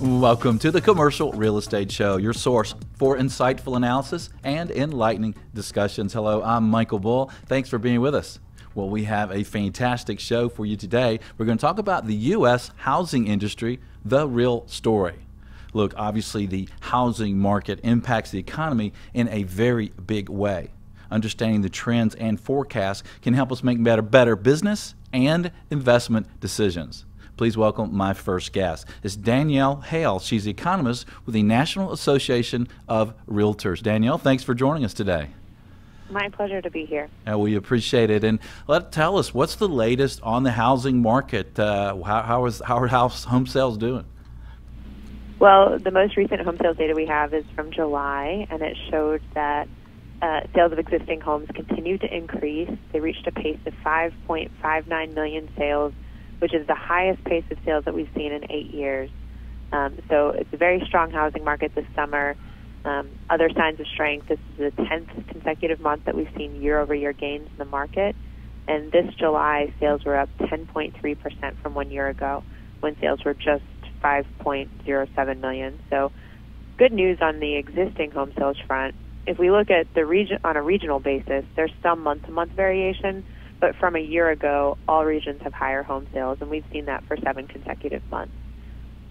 Welcome to the Commercial Real Estate Show, your source for insightful analysis and enlightening discussions. Hello, I'm Michael Bull. Thanks for being with us. Well, we have a fantastic show for you today. We're going to talk about the U.S. housing industry, the real story. Look, obviously, the housing market impacts the economy in a very big way. Understanding the trends and forecasts can help us make better, better business and investment decisions. Please welcome my first guest. It's Danielle Hale. She's the economist with the National Association of Realtors. Danielle, thanks for joining us today. My pleasure to be here. Uh, we appreciate it. And let tell us what's the latest on the housing market. Uh, how, how is how are house home sales doing? Well, the most recent home sales data we have is from July, and it showed that uh, sales of existing homes continued to increase. They reached a pace of 5.59 million sales which is the highest pace of sales that we've seen in eight years. Um, so it's a very strong housing market this summer. Um, other signs of strength. This is the 10th consecutive month that we've seen year-over-year gains in the market, and this July sales were up 10.3% from one year ago, when sales were just 5.07 million. So, good news on the existing home sales front. If we look at the region on a regional basis, there's some month-to-month variation but from a year ago, all regions have higher home sales, and we've seen that for seven consecutive months.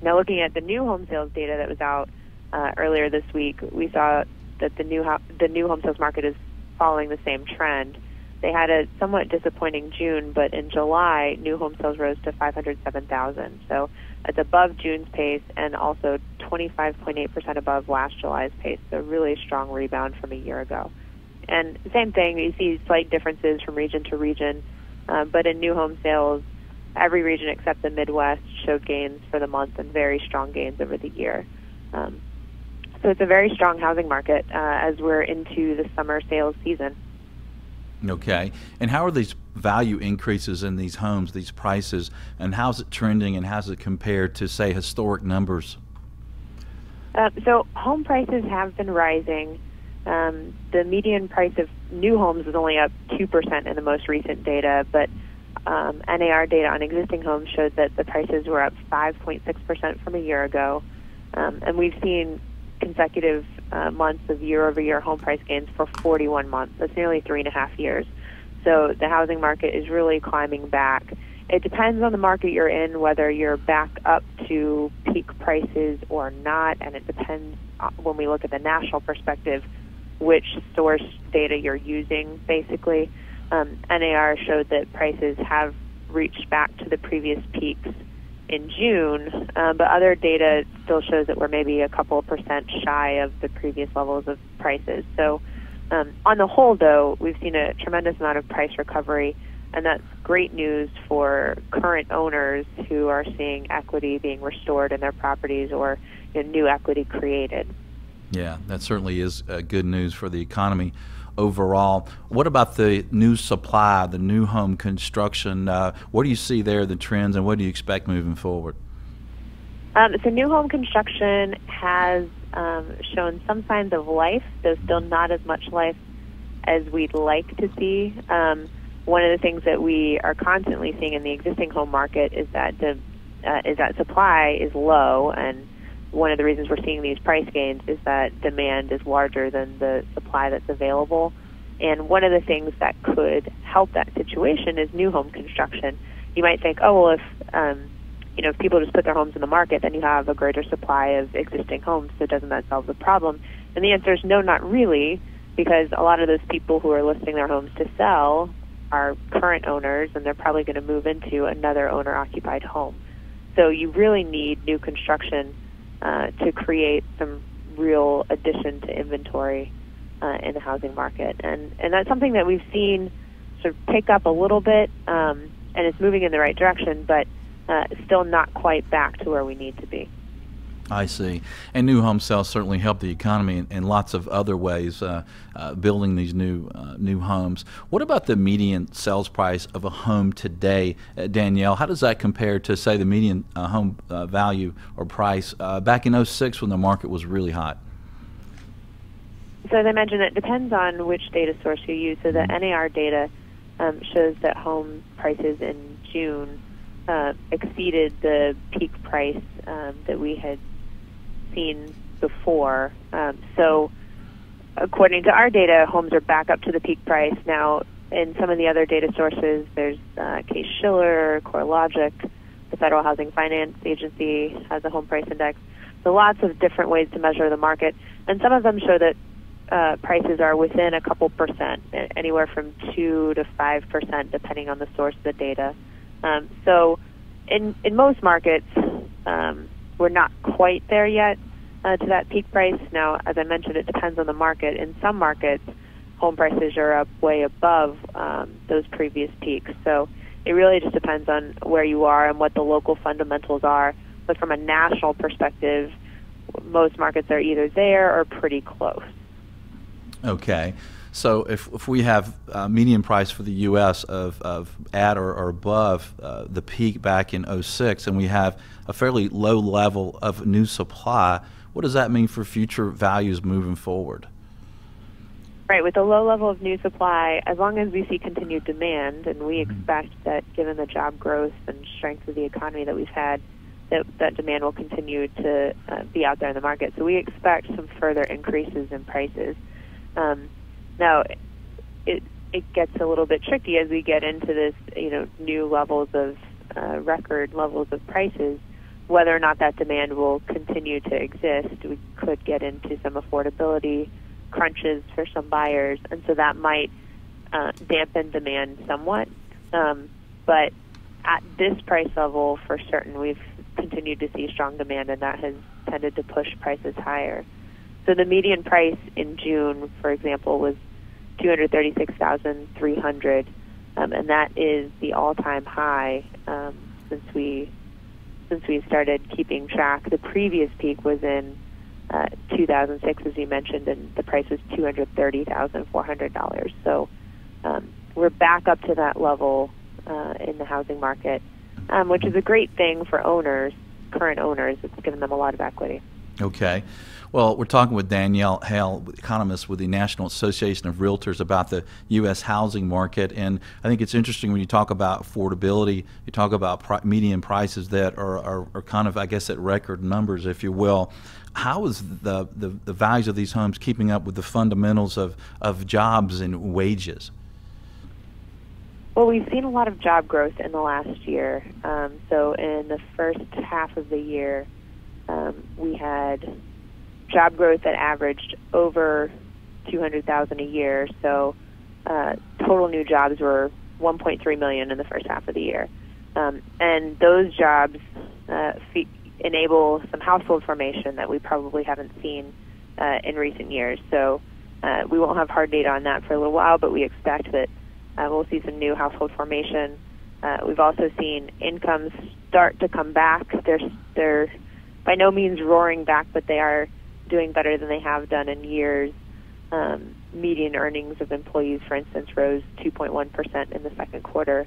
Now, looking at the new home sales data that was out uh, earlier this week, we saw that the new ho- the new home sales market is following the same trend. They had a somewhat disappointing June, but in July, new home sales rose to 507,000. So it's above June's pace and also 25.8% above last July's pace. So really strong rebound from a year ago. And same thing, you see slight differences from region to region, uh, but in new home sales, every region except the Midwest showed gains for the month and very strong gains over the year. Um, so it's a very strong housing market uh, as we're into the summer sales season. Okay. And how are these value increases in these homes, these prices, and how's it trending and how's it compared to, say, historic numbers? Uh, so home prices have been rising. Um, the median price of new homes is only up 2% in the most recent data, but um, NAR data on existing homes showed that the prices were up 5.6% from a year ago. Um, and we've seen consecutive uh, months of year over year home price gains for 41 months. That's nearly three and a half years. So the housing market is really climbing back. It depends on the market you're in, whether you're back up to peak prices or not, and it depends uh, when we look at the national perspective which source data you're using, basically. Um, NAR showed that prices have reached back to the previous peaks in June, um, but other data still shows that we're maybe a couple percent shy of the previous levels of prices. So, um, on the whole, though, we've seen a tremendous amount of price recovery, and that's great news for current owners who are seeing equity being restored in their properties or you know, new equity created. Yeah, that certainly is uh, good news for the economy overall. What about the new supply, the new home construction? Uh, what do you see there, the trends, and what do you expect moving forward? Um, so, new home construction has um, shown some signs of life, though still not as much life as we'd like to see. Um, one of the things that we are constantly seeing in the existing home market is that the uh, is that supply is low and one of the reasons we're seeing these price gains is that demand is larger than the supply that's available. And one of the things that could help that situation is new home construction. You might think, oh well, if um, you know if people just put their homes in the market, then you have a greater supply of existing homes. So doesn't that solve the problem? And the answer is no, not really, because a lot of those people who are listing their homes to sell are current owners, and they're probably going to move into another owner-occupied home. So you really need new construction uh, to create some real addition to inventory uh, in the housing market. And, and that's something that we've seen sort of pick up a little bit, um, and it's moving in the right direction, but uh, still not quite back to where we need to be. I see. And new home sales certainly help the economy in, in lots of other ways, uh, uh, building these new uh, new homes. What about the median sales price of a home today, uh, Danielle? How does that compare to, say, the median uh, home uh, value or price back in 06 when the market was really hot? so as I mentioned, it depends on which data source you use. So the NAR data um, shows that home prices in June uh, exceeded the peak price um, that we had seen before. Um, so according to our data, homes are back up to the peak price now. In some of the other data sources, there's uh, Case Shiller, CoreLogic, the Federal Housing Finance Agency has a home price index. So lots of different ways to measure the market, and some of them show that uh, prices are within a couple percent, anywhere from two to five percent, depending on the source of the data. Um, so, in in most markets, um, we're not quite there yet uh, to that peak price. Now, as I mentioned, it depends on the market. In some markets, home prices are up way above um, those previous peaks. So it really just depends on where you are and what the local fundamentals are. But from a national perspective, most markets are either there or pretty close. Okay. So if, if we have uh, median price for the U.S. of, of at or, or above uh, the peak back in 06, and we have a fairly low level of new supply, what does that mean for future values moving forward? Right, with a low level of new supply, as long as we see continued demand, and we mm-hmm. expect that given the job growth and strength of the economy that we've had, that, that demand will continue to uh, be out there in the market. So we expect some further increases in prices. Um, now, it it gets a little bit tricky as we get into this, you know, new levels of uh, record levels of prices. Whether or not that demand will continue to exist, we could get into some affordability crunches for some buyers, and so that might uh, dampen demand somewhat. Um, but at this price level, for certain, we've continued to see strong demand, and that has tended to push prices higher. So the median price in June, for example, was 236,300, um, and that is the all-time high um, since we since we started keeping track. The previous peak was in uh, 2006, as you mentioned, and the price was $230,400. So um, we're back up to that level uh, in the housing market, um, which is a great thing for owners, current owners. It's given them a lot of equity. Okay. Well, we're talking with Danielle Hale, economist with the National Association of Realtors, about the U.S. housing market. And I think it's interesting when you talk about affordability, you talk about median prices that are, are, are, kind of, I guess, at record numbers, if you will. How is the, the, the values of these homes keeping up with the fundamentals of, of jobs and wages? Well, we've seen a lot of job growth in the last year. Um, so, in the first half of the year, um, we had job growth that averaged over 200,000 a year. So uh, total new jobs were 1.3 million in the first half of the year. Um, and those jobs uh, fe- enable some household formation that we probably haven't seen uh, in recent years. So uh, we won't have hard data on that for a little while, but we expect that uh, we'll see some new household formation. Uh, we've also seen incomes start to come back. They're they're by no means roaring back, but they are doing better than they have done in years. Um, median earnings of employees, for instance, rose 2.1% in the second quarter,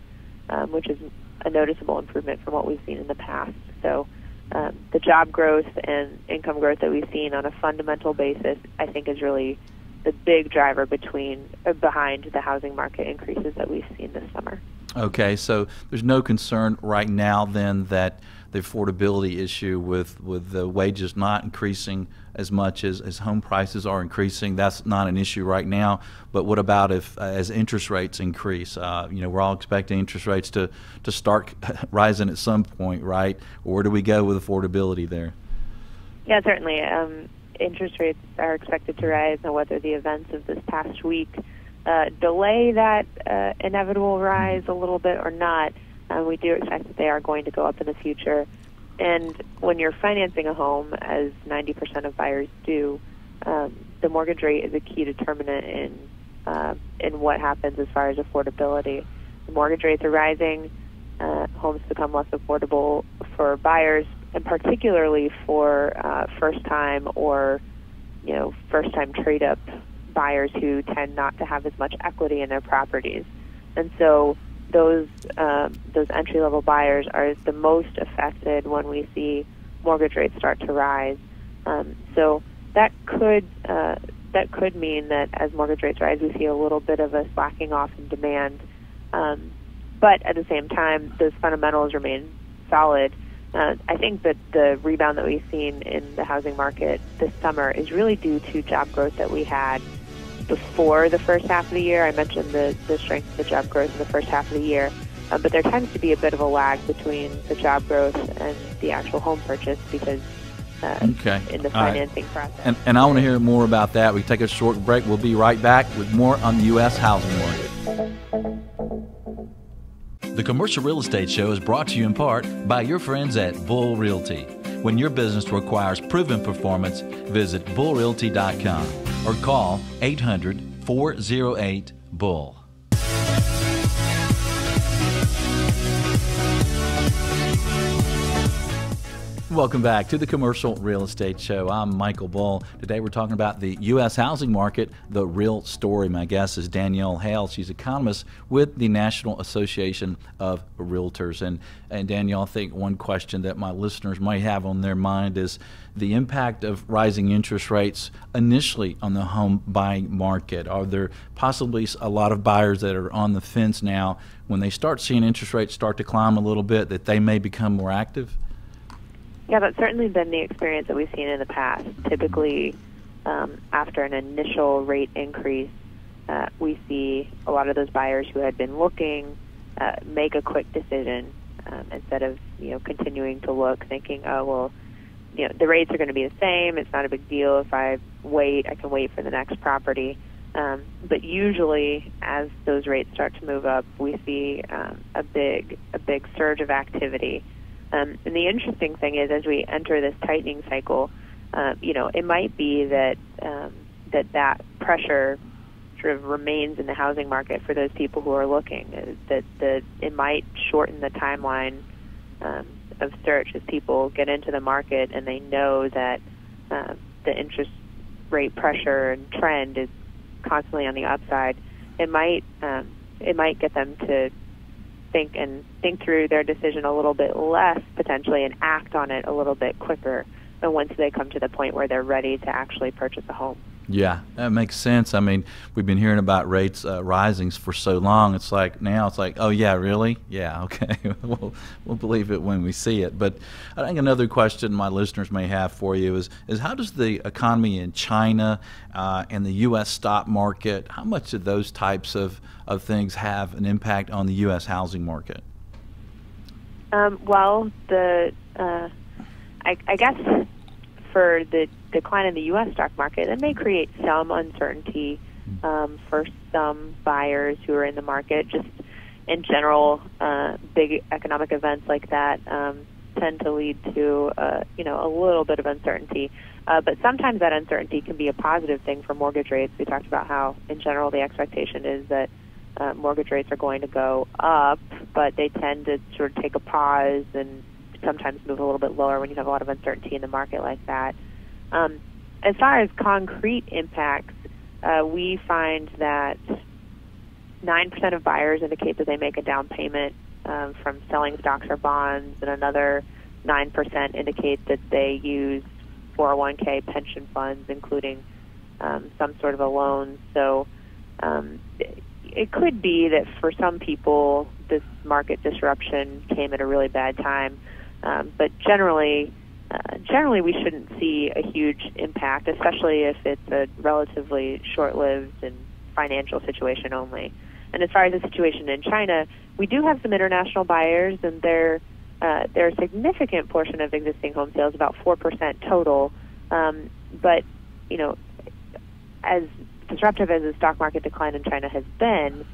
um, which is a noticeable improvement from what we've seen in the past. So, um, the job growth and income growth that we've seen on a fundamental basis, I think, is really the big driver between uh, behind the housing market increases that we've seen this summer. Okay, so there's no concern right now then that the affordability issue with, with the wages not increasing as much as, as home prices are increasing. That's not an issue right now. But what about if uh, as interest rates increase? Uh, you know, we're all expecting interest rates to, to start rising at some point, right? Where do we go with affordability there? Yeah, certainly. Um, interest rates are expected to rise, and whether the events of this past week uh, delay that uh, inevitable rise a little bit or not, uh, we do expect that they are going to go up in the future. And when you're financing a home, as 90% of buyers do, um, the mortgage rate is a key determinant in uh, in what happens as far as affordability. The mortgage rates are rising. Uh, homes become less affordable for buyers, and particularly for uh, first-time or you know first-time trade-up buyers who tend not to have as much equity in their properties. And so those um, those entry level buyers are the most affected when we see mortgage rates start to rise. Um, so that could uh, that could mean that as mortgage rates rise, we see a little bit of a slacking off in demand. Um, but at the same time, those fundamentals remain solid. Uh, I think that the rebound that we've seen in the housing market this summer is really due to job growth that we had before the first half of the year. I mentioned the, the strength of the job growth in the first half of the year, uh, but there tends to be a bit of a lag between the job growth and the actual home purchase because uh, okay. in the financing right. process. And, and I want to hear more about that. We take a short break. We'll be right back with more on the U.S. housing market. The Commercial Real Estate Show is brought to you in part by your friends at Bull Realty. When your business requires proven performance, visit bullrealty.com or call 800 408 Bull. Welcome back to the Commercial Real Estate Show. I'm Michael Bull. Today we're talking about the U.S. housing market, the real story. My guest is Danielle Hale. She's economist with the National Association of Realtors. And, and Danielle, I think one question that my listeners might have on their mind is the impact of rising interest rates initially on the home buying market. Are there possibly a lot of buyers that are on the fence now when they start seeing interest rates start to climb a little bit that they may become more active? Yeah, that's certainly been the experience that we've seen in the past. Typically, um, after an initial rate increase, uh, we see a lot of those buyers who had been looking uh, make a quick decision um, instead of you know continuing to look, thinking, oh well, you know the rates are going to be the same. It's not a big deal if I wait. I can wait for the next property. Um, but usually, as those rates start to move up, we see um, a big a big surge of activity um, and the interesting thing is, as we enter this tightening cycle, uh, you know, it might be that um, that that pressure sort of remains in the housing market for those people who are looking. Uh, that that it might shorten the timeline um, of search as people get into the market and they know that uh, the interest rate pressure and trend is constantly on the upside. It might um, it might get them to think and think through their decision a little bit less potentially and act on it a little bit quicker than once they come to the point where they're ready to actually purchase a home. Yeah, that makes sense. I mean, we've been hearing about rates uh, rising for so long. It's like now it's like, oh yeah, really? Yeah, okay. we'll, we'll believe it when we see it. But I think another question my listeners may have for you is is how does the economy in China uh, and the U.S. stock market, how much of those types of, of things have an impact on the U.S. housing market? Um, well, the uh, I, I guess for the decline in the U.S. stock market, that may create some uncertainty um, for some buyers who are in the market. Just in general, uh, big economic events like that um, tend to lead to uh, you know a little bit of uncertainty. Uh, but sometimes that uncertainty can be a positive thing for mortgage rates. We talked about how, in general, the expectation is that uh, mortgage rates are going to go up, but they tend to sort of take a pause and sometimes move a little bit lower when you have a lot of uncertainty in the market like that. Um, as far as concrete impacts, uh, we find that 9% of buyers indicate that they make a down payment um, from selling stocks or bonds, and another 9% indicate that they use 401k pension funds, including um, some sort of a loan. So um, it could be that for some people, this market disruption came at a really bad time. Um, but generally, uh, generally we shouldn't see a huge impact, especially if it's a relatively short-lived and financial situation only. And as far as the situation in China, we do have some international buyers, and they're uh, they're a significant portion of existing home sales, about four percent total. Um, but you know, as disruptive as the stock market decline in China has been,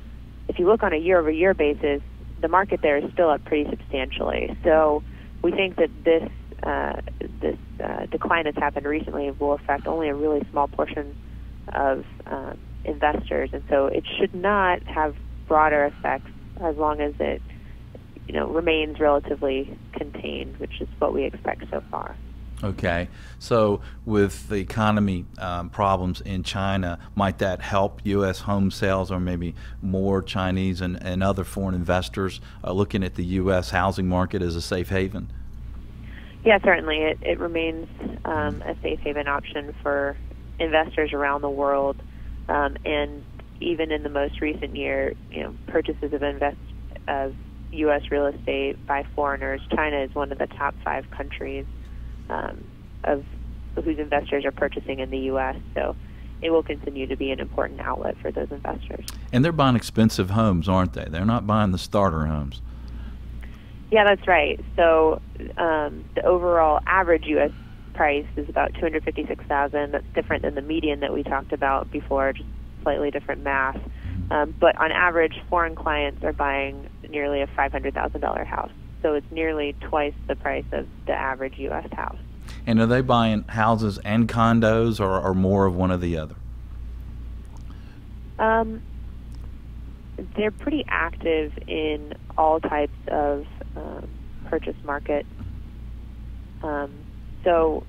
if you look on a year-over-year basis, the market there is still up pretty substantially. So we think that this uh, this uh, decline that's happened recently will affect only a really small portion of um, investors, and so it should not have broader effects as long as it you know remains relatively contained, which is what we expect so far. Okay, so with the economy um, problems in China, might that help U.S. home sales or maybe more Chinese and, and other foreign investors uh, looking at the U.S. housing market as a safe haven? Yeah, certainly. It, it remains um, a safe haven option for investors around the world, um, and even in the most recent year, you know, purchases of invest of U.S. real estate by foreigners. China is one of the top five countries um, of whose investors are purchasing in the U.S. So it will continue to be an important outlet for those investors. And they're buying expensive homes, aren't they? They're not buying the starter homes. Yeah, that's right. So um, the overall average U.S. price is about 256,000. That's different than the median that we talked about before, just slightly different math. Um, but on average, foreign clients are buying nearly a $500,000 house. So it's nearly twice the price of the average U.S. house. And are they buying houses and condos or, or more of one or the other? Um, they're pretty active in all types of um, purchase market. Um, so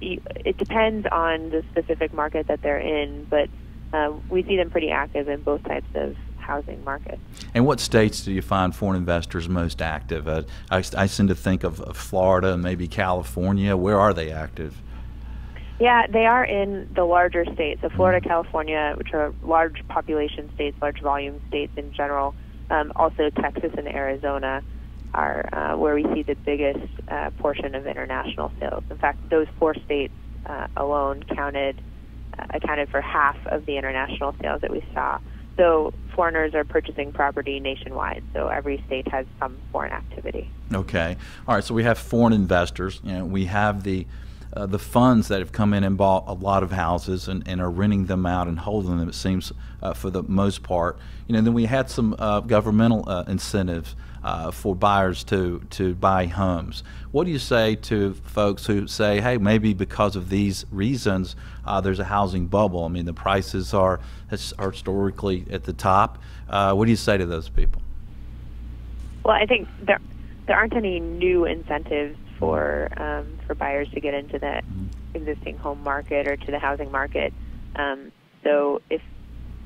it depends on the specific market that they're in, but uh, we see them pretty active in both types of housing market. And what states do you find foreign investors most active? Uh, I, I tend to think of, of Florida maybe California. Where are they active? Yeah, they are in the larger states. So Florida, mm-hmm. California, which are large population states, large volume states in general. Um, also, Texas and Arizona are uh, where we see the biggest uh, portion of international sales. In fact, those four states uh, alone counted uh, accounted for half of the international sales that we saw. So foreigners are purchasing property nationwide. So every state has some foreign activity. Okay. All right. So we have foreign investors. We have the uh, the funds that have come in and bought a lot of houses and, and are renting them out and holding them. It seems uh, for the most part. You know, then we had some uh, governmental uh, incentives uh, for buyers to to buy homes. What do you say to folks who say, "Hey, maybe because of these reasons, uh, there's a housing bubble"? I mean, the prices are, are historically at the top. Uh, what do you say to those people? Well, I think there there aren't any new incentives for um, for buyers to get into the mm-hmm. existing home market or to the housing market. Um, so if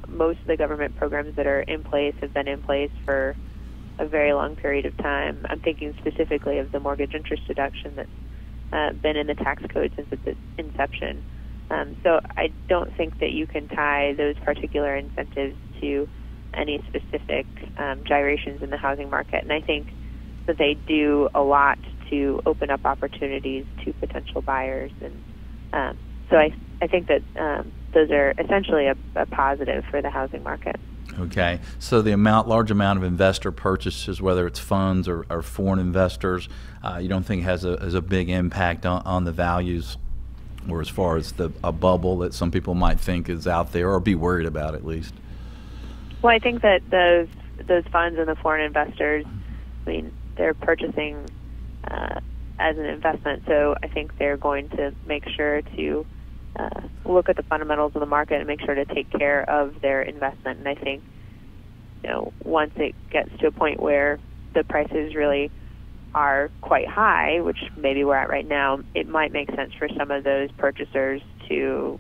most of the government programs that are in place have been in place for a very long period of time. I'm thinking specifically of the mortgage interest deduction that's uh, been in the tax code since its inception. Um, so I don't think that you can tie those particular incentives to any specific um, gyrations in the housing market. And I think that they do a lot to open up opportunities to potential buyers. And um, so I, I think that um, those are essentially a, a positive for the housing market. Okay, so the amount, large amount of investor purchases, whether it's funds or, or foreign investors, uh, you don't think has a, has a big impact on, on the values, or as far as the a bubble that some people might think is out there, or be worried about at least. Well, I think that those those funds and the foreign investors, I mean, they're purchasing uh, as an investment, so I think they're going to make sure to uh, look at the fundamentals of the market and make sure to take care of their investment. And I think, you know, once it gets to a point where the prices really are quite high, which maybe we're at right now, it might make sense for some of those purchasers to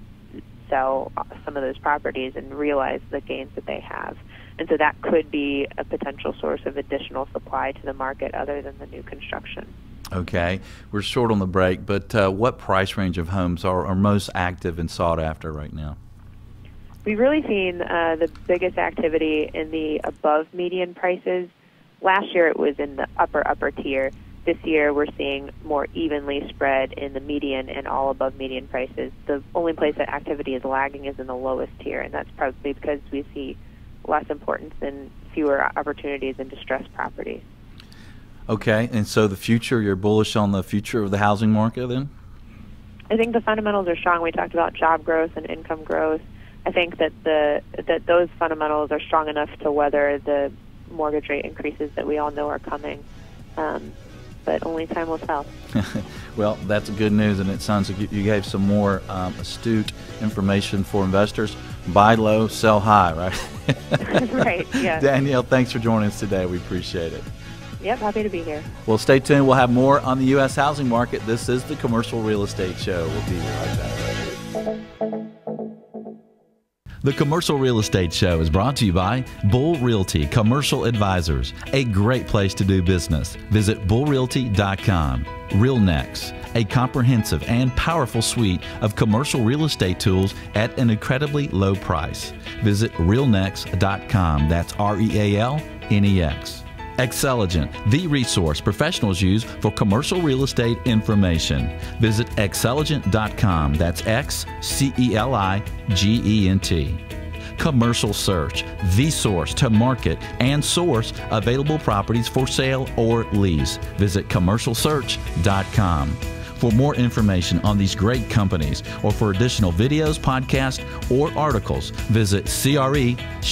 sell some of those properties and realize the gains that they have. And so that could be a potential source of additional supply to the market other than the new construction. Okay, we're short on the break, but uh, what price range of homes are, are most active and sought after right now? We've really seen uh, the biggest activity in the above median prices. Last year it was in the upper, upper tier. This year we're seeing more evenly spread in the median and all above median prices. The only place that activity is lagging is in the lowest tier, and that's probably because we see less importance and fewer opportunities in distressed properties. Okay, and so the future, you're bullish on the future of the housing market then? I think the fundamentals are strong. We talked about job growth and income growth. I think that the that those fundamentals are strong enough to weather the mortgage rate increases that we all know are coming. Um, but only time will tell. well, that's good news, and it sounds like you gave some more um, astute information for investors. Buy low, sell high, right? right. Yeah. Danielle, thanks for joining us today. We appreciate it. Yep, happy to be here. Well, stay tuned. We'll have more on the U.S. housing market. This is the Commercial Real Estate Show. We'll be right back. The Commercial Real Estate Show is brought to you by Bull Realty Commercial Advisors, a great place to do business. Visit bullrealty.com. RealNex, a comprehensive and powerful suite of commercial real estate tools at an incredibly low price. Visit realnex.com. That's R E A L N E X. Xceligent, the resource professionals use for commercial real estate information. Visit xceligent.com. That's X C E L I G E N T. Commercial Search, the source to market and source available properties for sale or lease. Visit commercialsearch.com. For more information on these great companies or for additional videos, podcasts, or articles, visit creshow.com.